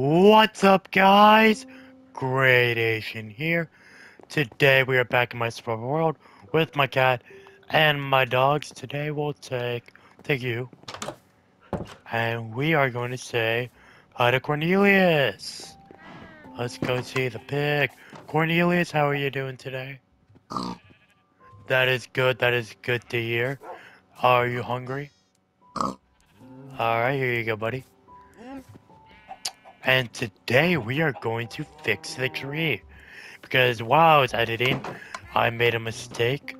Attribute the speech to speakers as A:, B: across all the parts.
A: What's up, guys? Great Asian here. Today we are back in my survival world with my cat and my dogs. Today we'll take take you, and we are going to say hi to Cornelius. Let's go see the pig. Cornelius, how are you doing today? That is good. That is good to hear. Are you hungry? Alright, here you go, buddy. And today we are going to fix the tree. Because while I was editing, I made a mistake.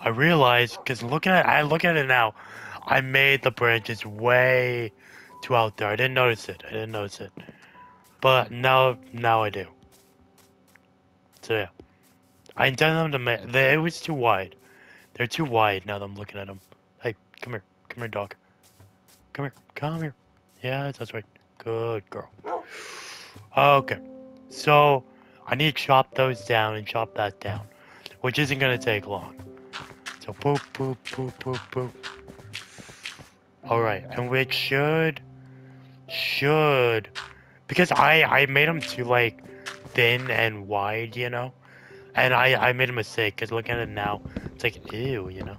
A: I realized, because looking at I look at it now, I made the branches way too out there. I didn't notice it. I didn't notice it. But now, now I do. So yeah. I intended them to make, they, it was too wide. They're too wide now that I'm looking at them. Hey, come here. Come here, dog. Come here. Come here. Yeah, that's right. Good girl. Oh. Okay. So, I need to chop those down and chop that down. Which isn't going to take long. So, boop, boop, boop, boop, boop. Alright, and which should... Should... Because I, I made them too, like, thin and wide, you know? And I, I made a mistake, because looking at it now, it's like, ew, you know?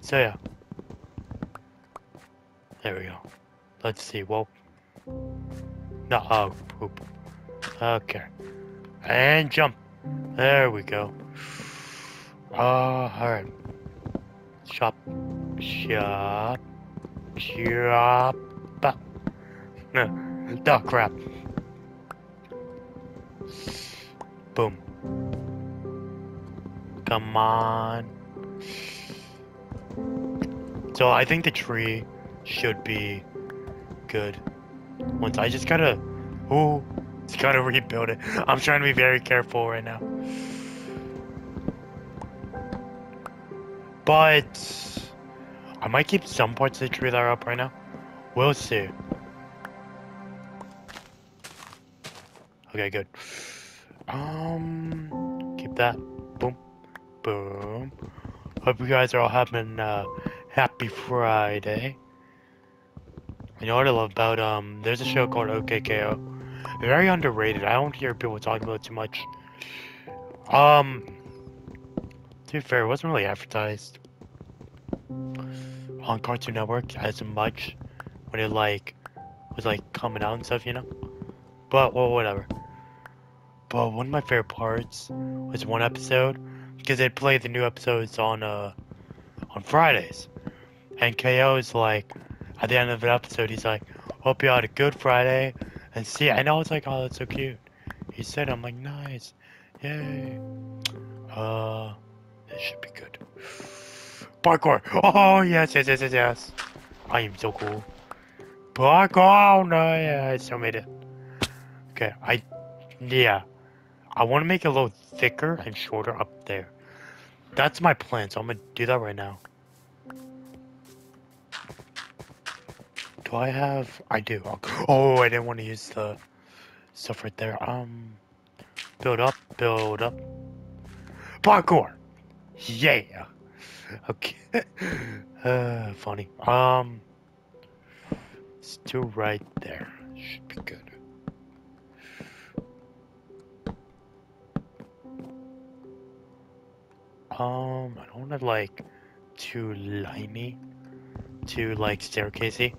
A: so, yeah. There we go. Let's see, well... No, oh, poop. Okay. And jump. There we go. Uh, alright. Shop. Shop. Shop. No. Oh, crap. Boom. Come on. So I think the tree should be good. Once I just gotta, oh, just gotta rebuild it. I'm trying to be very careful right now. But I might keep some parts of the tree that are up right now. We'll see. Okay, good. Um, keep that. Boom, boom. Hope you guys are all having a happy Friday. You know what I love about um? There's a show called OKKO. Very underrated. I don't hear people talking about it too much. Um, to be fair, it wasn't really advertised on Cartoon Network as much when it like was like coming out and stuff, you know. But well, whatever. But one of my favorite parts was one episode because they play the new episodes on uh on Fridays, and KO is like at the end of the episode he's like, "Hope you had a good Friday," and see, I know it's like, "Oh, that's so cute." He said, "I'm like, nice, yay." Uh, this should be good. Parkour! Oh yes, yes, yes, yes, yes. I am so cool. Parkour! Oh, no, yeah, I still made it. Okay, I, yeah. I want to make it a little thicker and shorter up there. That's my plan, so I'm gonna do that right now. Do I have... I do. Oh, I didn't want to use the stuff right there. Um, build up, build up. Parkour! Yeah! Okay. uh, funny. Um, still right there. Should be good. Um, I don't want to like too liney, too like staircasey.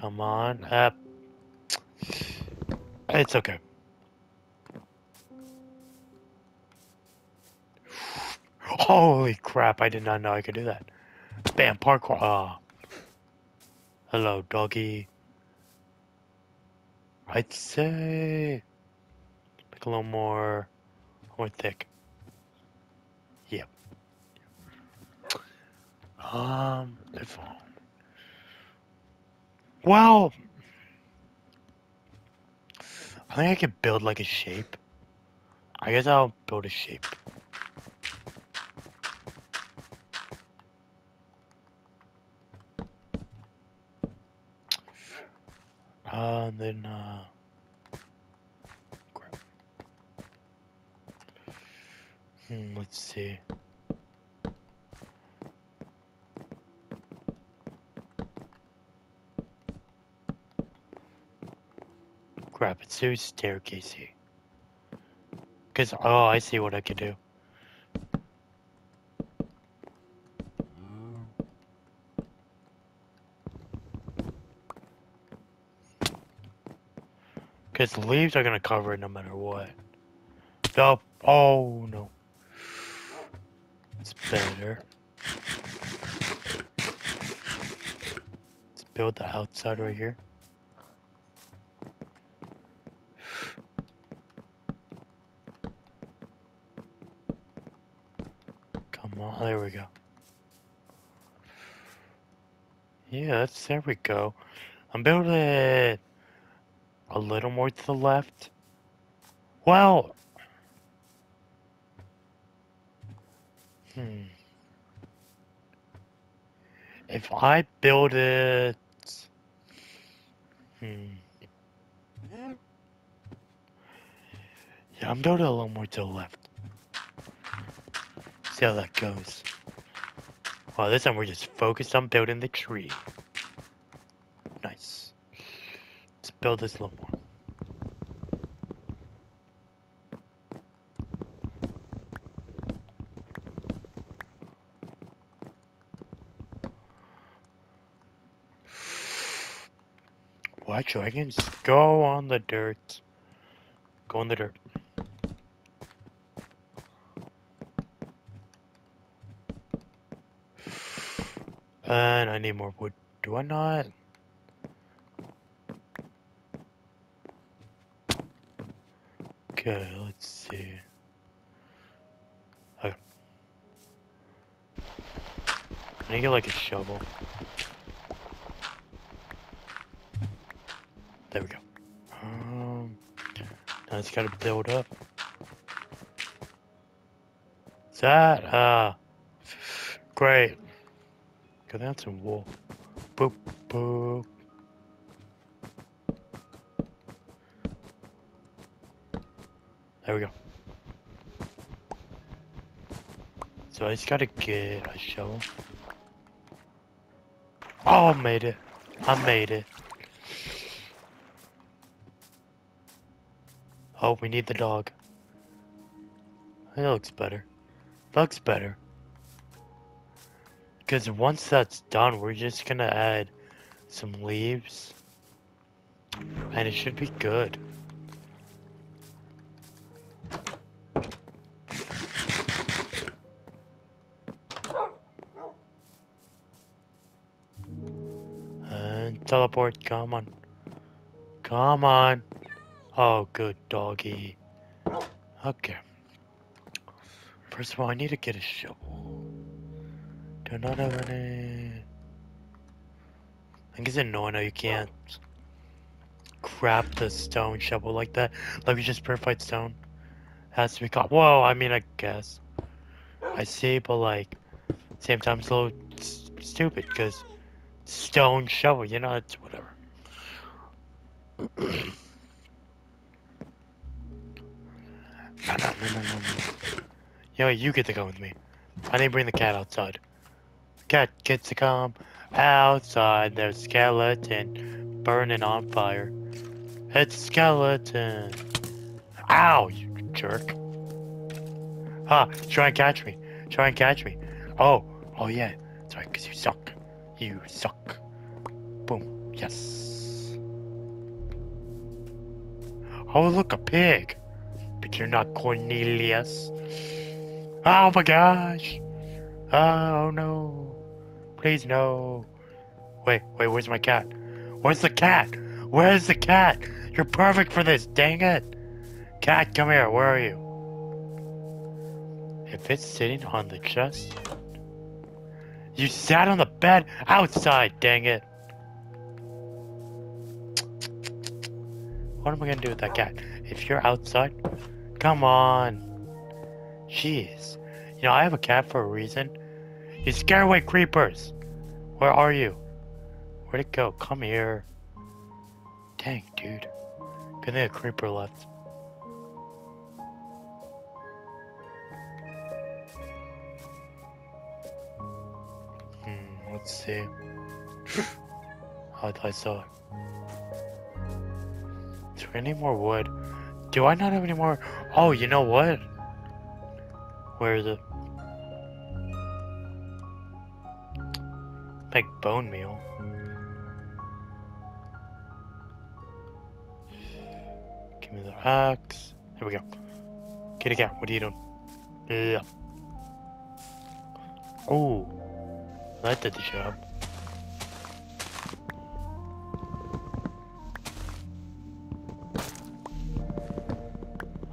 A: Come on up. It's okay. Holy crap, I did not know I could do that. Bam, parkour. Ah. Hello, doggy. I'd say make a little more more thick. Yep. Um if well I think I could build like a shape. I guess I'll build a shape. Uh, then, uh... Hmm, let's see. Crap, it's too staircasey. Cause oh, I see what I could do. Cause leaves are gonna cover it no matter what. Oh, oh no. It's better. Let's build the outside right here. Come on, there we go. There we go. I'm building a little more to the left. Well, hmm. If I build it, hmm. Yeah, I'm building a little more to the left. See how that goes. Well, this time we're just focused on building the tree. Nice. Let's build this a little more. Watch, I can go on the dirt. Go on the dirt. And I need more wood. Do I not? Okay, let's see. Okay. I need to get like a shovel. There we go. Um, now it's gotta build up. Is that? Ah. great. Go down some wool. Boop, boop. There we go. So I just gotta get a shovel. Oh, I made it. I made it. Oh, we need the dog. It looks better. Looks better. Because once that's done, we're just gonna add some leaves. And it should be good. Teleport, come on. Come on. Oh, good doggy. Okay. First of all, I need to get a shovel. Do not have any. I think it's annoying how you can't grab the stone shovel like that. Like it's just purified stone. Has to be caught. Whoa, I mean, I guess. I see, but like, same time, it's a little stupid because stone shovel, you know, it's whatever. No, no, no, no, no, no. You know, you get to come with me. I need to bring the cat outside. Cat gets to come outside. There's skeleton burning on fire. It's skeleton. Ow, you jerk. Ah, try and catch me. Try and catch me. Oh, oh yeah. Sorry, because you suck. You suck. Boom. Yes. Oh, look, a pig. But you're not Cornelius. Oh my gosh. Oh no. Please no. Wait, wait, where's my cat? Where's the cat? Where's the cat? You're perfect for this, dang it. Cat, come here, where are you? If it's sitting on the chest. You sat on the bed outside, dang it. What am I gonna do with that cat? If you're outside, come on. Jeez. You know, I have a cat for a reason. You scare away creepers. Where are you? Where'd it go? Come here. Dang, dude. Good thing a creeper left. See. How I saw it. I need more wood? Do I not have any more? Oh, you know what? Where is it? Like bone meal. Give me the axe. Here we go. Kitty cat, what are you doing? Yeah. Oh, that did the job.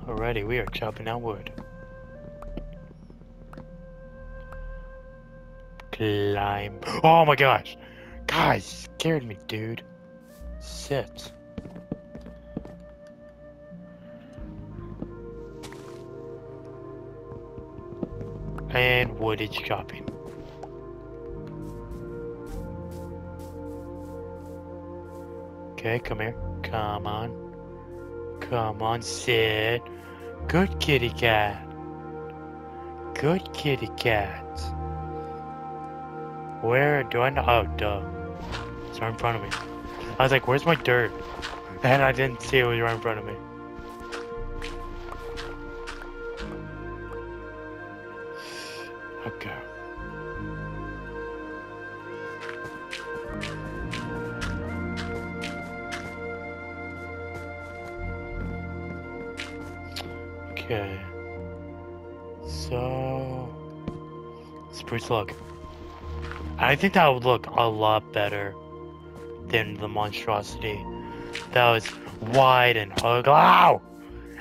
A: Alrighty, we are chopping down wood. Climb. Oh my gosh! Guys, scared me, dude. Sit. And woodage chopping. Okay, come here. Come on. Come on, sit. Good kitty cat. Good kitty cat. Where do I know? Oh, duh. It's right in front of me. I was like, where's my dirt? And I didn't see it was right in front of me. Log. I think that would look a lot better than the monstrosity. That was wide and ugly. Ow!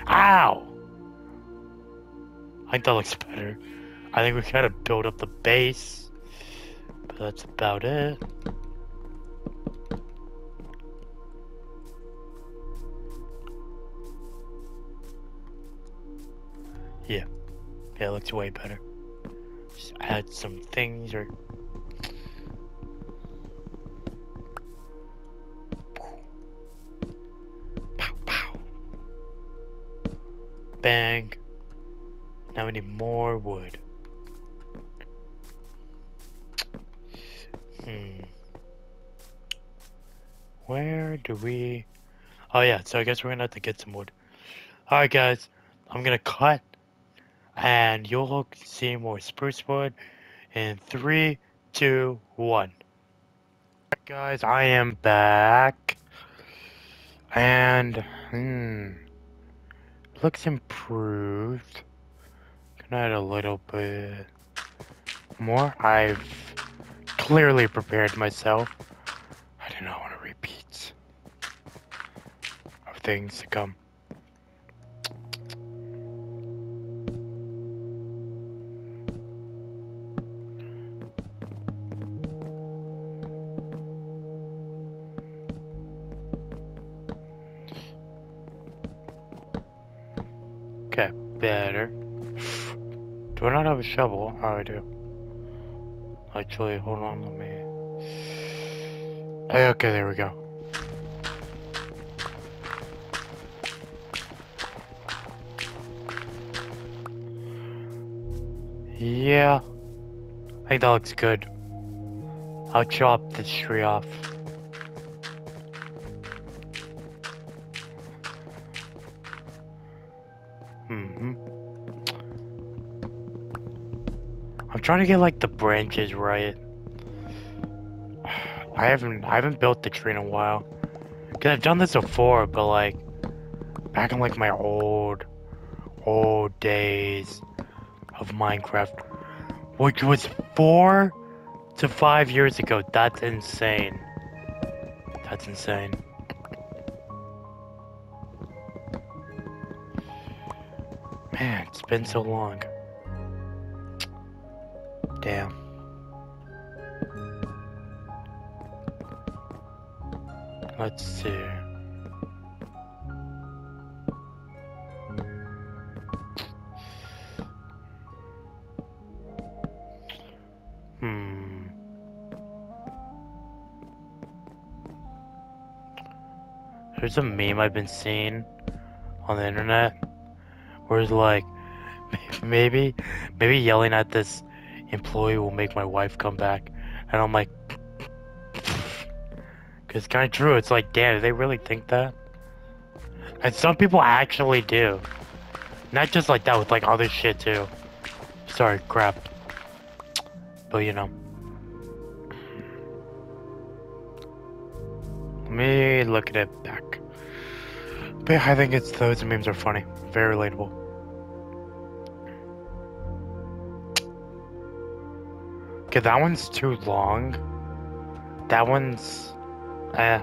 A: Ow! I think that looks better. I think we gotta build up the base. But that's about it. Yeah. Yeah, it looks way better. Add some things or Pow pow. Bang. Now we need more wood. Hmm. Where do we... Oh yeah, so I guess we're gonna have to get some wood. Alright guys, I'm gonna cut and you'll see more spruce wood in three, two, one. Alright guys, I am back. And, hmm, looks improved. Can add a little bit more. I've clearly prepared myself. I do not want to repeat of things to come. Shovel? Oh, I do. Actually, hold on, let me... Hey, okay, there we go. Yeah. I think that looks good. I'll chop this tree off. hmm trying to get like the branches right. I haven't I haven't built the tree in a while. Cause I've done this before, but like back in like my old old days of Minecraft, which was four to five years ago. That's insane. That's insane. Man, it's been so long. Damn. Let's see. Hmm. There's a meme I've been seeing on the internet where it's like, maybe, maybe yelling at this employee will make my wife come back. And I'm like, because kind of true. It's like, damn, do they really think that? And some people actually do. Not just like that, with like other shit too. Sorry, crap. But you know. Let me look at it back. But I think it's those memes are funny. Very relatable. Okay, that one's too long. That one's... Eh.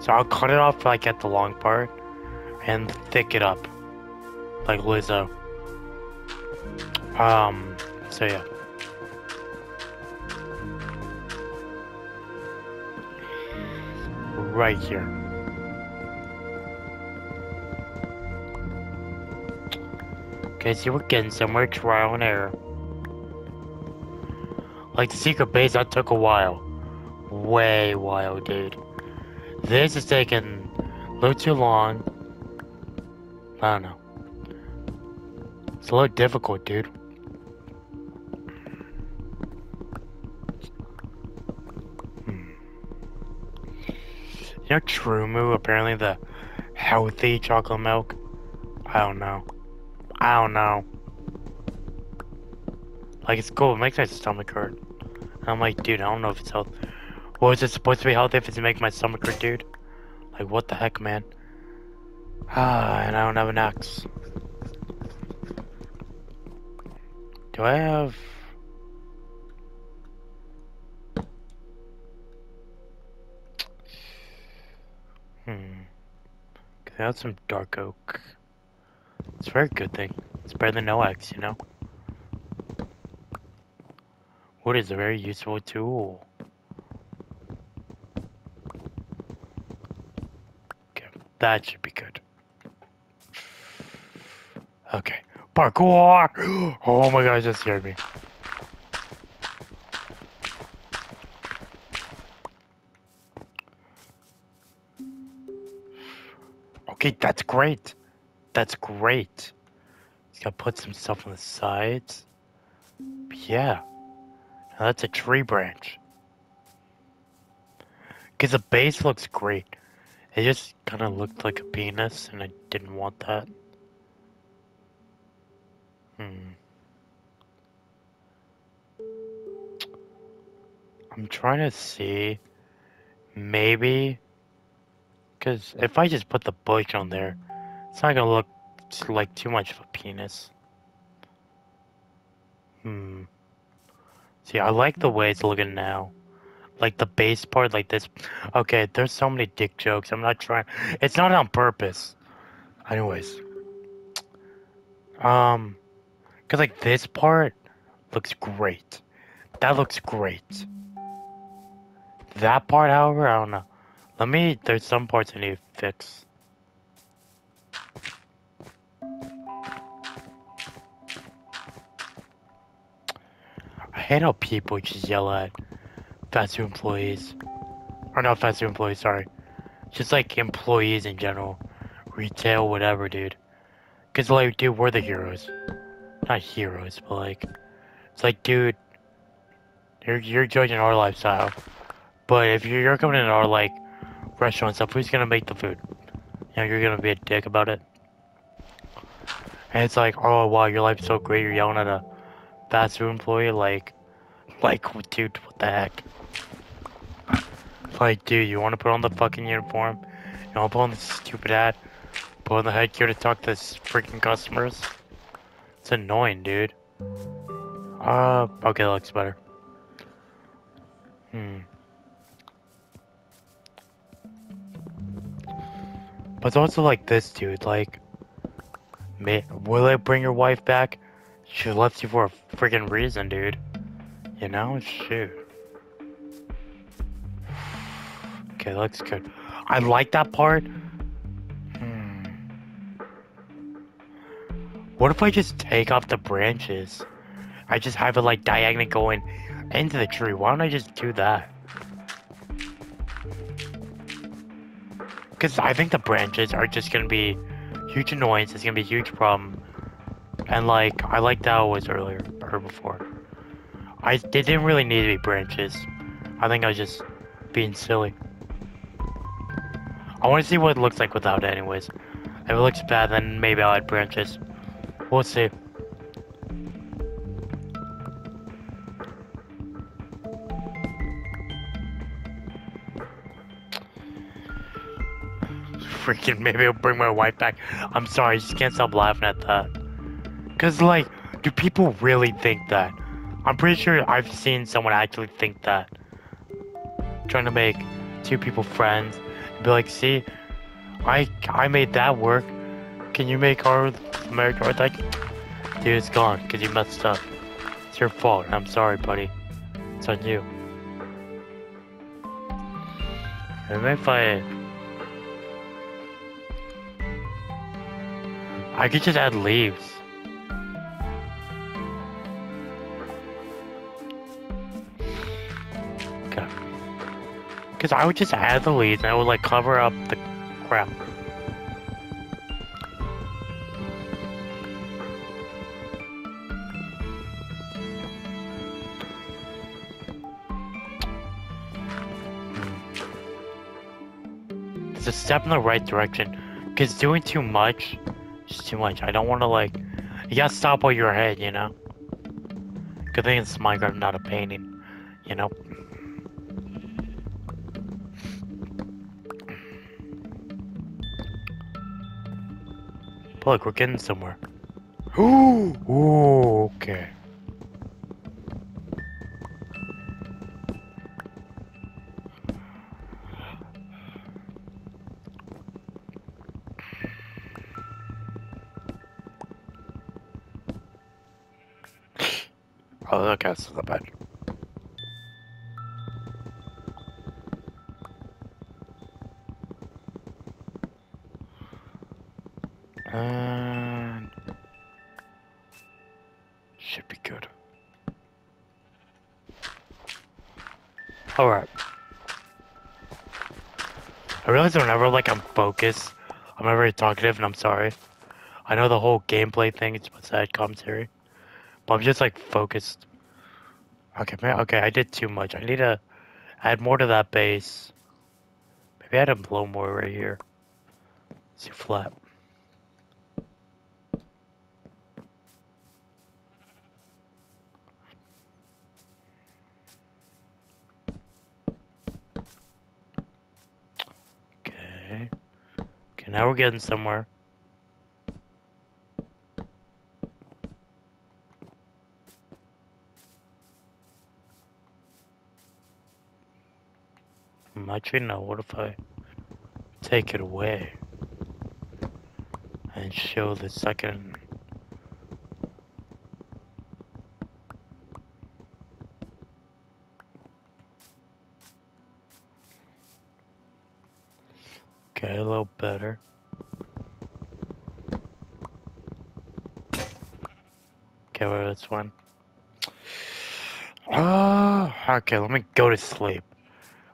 A: So I'll cut it off like at the long part and thick it up. Like Lizzo. Um, so yeah. Right here. Okay, see we're getting somewhere, trial and error. Like the secret base, that took a while. Way while, dude. This is taking a little too long. I don't know. It's a little difficult, dude. Hmm. You know TruMoo, apparently the healthy chocolate milk? I don't know. I don't know. Like, it's cool. It makes my stomach hurt. I'm like, dude, I don't know if it's healthy. Well, is it supposed to be healthy if it's make my stomach hurt, dude? Like, what the heck, man? Ah, and I don't have an axe. Do I have... Hmm. I have some dark oak. It's a very good thing. It's better than no axe, you know? Wood is a very useful tool. Okay, that should be good. Okay, parkour! Oh my gosh, that scared me. Okay, that's great. That's great. He's gotta put some stuff on the sides. Yeah. Now that's a tree branch. Because the base looks great. It just kind of looked like a penis, and I didn't want that. Hmm. I'm trying to see. Maybe. Because if I just put the bush on there, it's not gonna look like too much of a penis. Hmm. See, I like the way it's looking now. Like the base part, like this. Okay, there's so many dick jokes. I'm not trying. It's not on purpose. Anyways. Um. Because, like, this part looks great. That looks great. That part, however, I don't know. Let me. There's some parts I need to fix. Hate how people just yell at fast food employees. Or not fast food employees, sorry. Just like employees in general. Retail, whatever, dude. Cause like, dude, we're the heroes. Not heroes, but like, it's like, dude, you're, you're judging our lifestyle. But if you're, you're coming in our, like, restaurant stuff, who's gonna make the food? You know, you're gonna be a dick about it. And it's like, oh wow, your life's so great, you're yelling at a fast food employee, like, like, dude, what the heck? Like, dude, you want to put on the fucking uniform? You want to put on the stupid hat? Put on the headgear to talk to freaking customers? It's annoying, dude. Uh, okay, that looks better. Hmm. But it's also like this, dude. Like, may, will it bring your wife back? She left you for a freaking reason, dude. You know, shoot. Okay, looks good. I like that part. Hmm. What if I just take off the branches? I just have it like diagonally going into the tree. Why don't I just do that? Because I think the branches are just going to be huge annoyance. It's going to be a huge problem. And like, I liked that was earlier, or before. I they didn't really need to be branches. I think I was just being silly. I want to see what it looks like without it anyways. If it looks bad, then maybe I'll add branches. We'll see. Freaking, maybe I'll bring my wife back. I'm sorry, I just can't stop laughing at that. Cause like, do people really think that? I'm pretty sure I've seen someone actually think that. Trying to make two people friends. Be like, see, I I made that work. Can you make our marriage work? Like, dude, it's gone because you messed up. It's your fault. I'm sorry, buddy. It's on you. And if I... I could just add leaves. Because I would just add the leaves and I would like cover up the crap. It's a step in the right direction. Because doing too much is too much. I don't want to like... You gotta stop while you're ahead, you know? Good thing it's Minecraft, not a painting. You know? Look, we're getting somewhere. Ooh, okay. Oh, okay, that's not bad. And should be good. All right. I realize whenever like I'm focused, I'm not very talkative, and I'm sorry. I know the whole gameplay thing is add commentary, but I'm just like focused. Okay, man. Okay, I did too much. I need to add more to that base. Maybe I a blow more right here. See flat. Okay. Okay, now we're getting somewhere. Actually, no. What if I take it away and show the second? Okay, a little better. Okay, well, that's one. Oh, okay, let me go to sleep.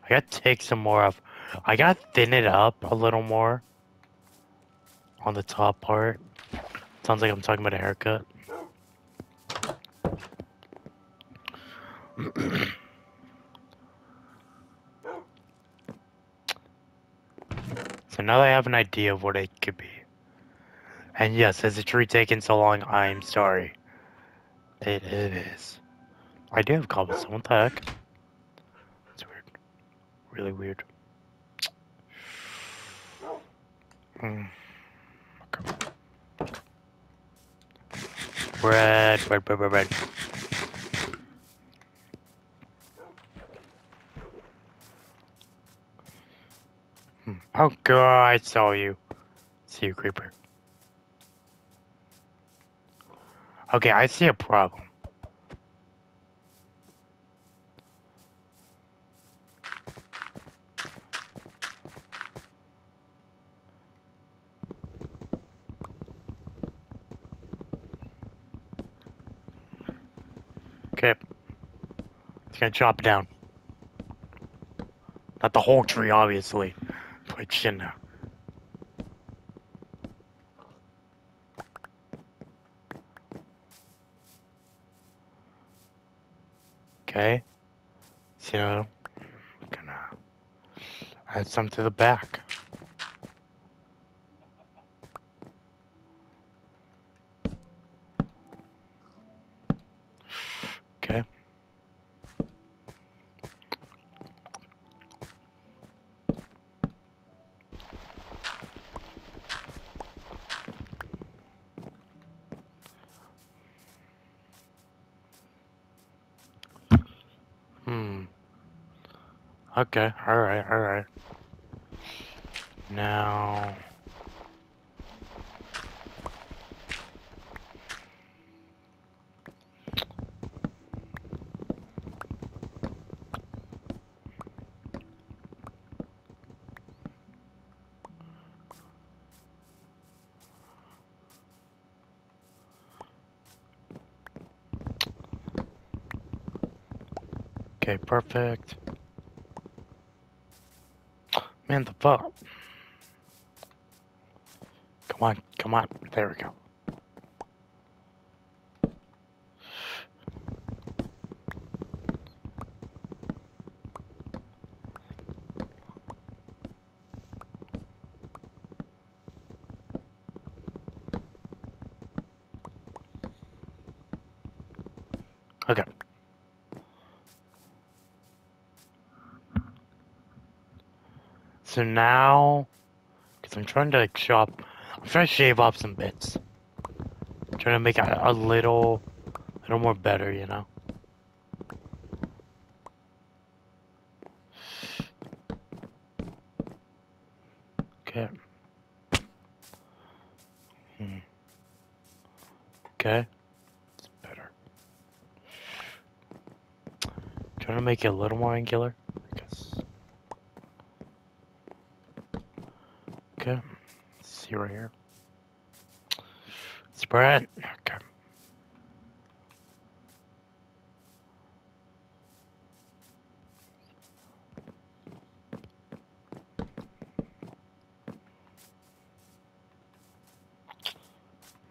A: I gotta take some more off. I gotta thin it up a little more on the top part. Sounds like I'm talking about a haircut. now I have an idea of what it could be. And yes, has the tree taken so long? I'm sorry. It, it is. I do have cobblestone. What the heck? That's weird. Really weird. Hmm. Okay. Bread, bread, bread, bread, bread. Hmm. Oh god, I saw you. See you, creeper. Okay, I see a problem. Okay. It's gonna chop it down. Not the whole tree, obviously. Brötchen. Okay. So, gonna add some to the back. Okay, alright, alright. Now... Okay, perfect. Man, the fuck. Come on, come on. There we go. Okay. So now, because I'm trying to chop, I'm trying to shave off some bits. I'm trying to make it a little, a little more better, you know. Okay. Hmm. Okay. It's better. Trying to make it a little more angular. I guess. Okay. Let's see right here. Spread. Okay.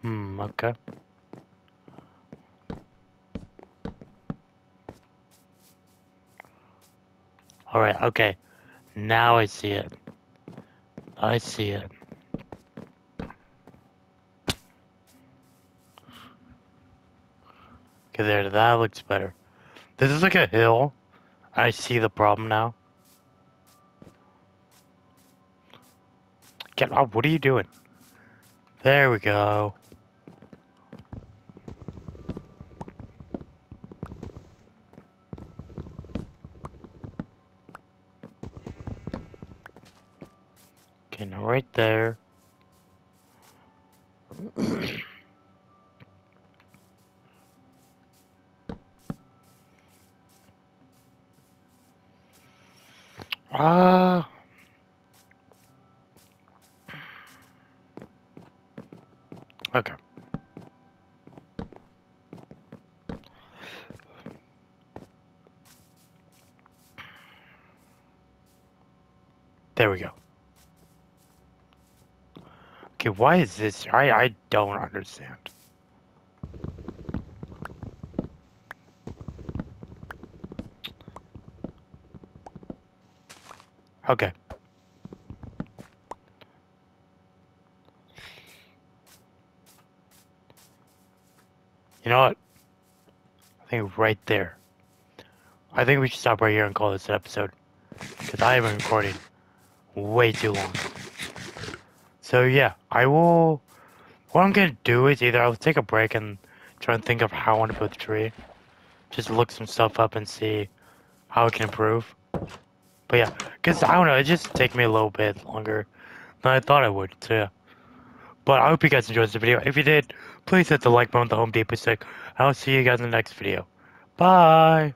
A: Hmm, okay. Alright, okay. Now I see it. I see it. Okay, there, that looks better. This is like a hill. I see the problem now. Get up, what are you doing? There we go. Right there. Ah. okay. There we go. Okay, why is this? I I don't understand. Okay. You know what? I think right there. I think we should stop right here and call this an episode. Because I have been recording way too long. So yeah, I will. What I'm gonna do is either I'll take a break and try and think of how I want to build the tree. Just look some stuff up and see how it can improve. But yeah, because I don't know, it just take me a little bit longer than I thought I would. So yeah. But I hope you guys enjoyed this video. If you did, please hit the like button the Home Depot stick. I'll see you guys in the next video. Bye!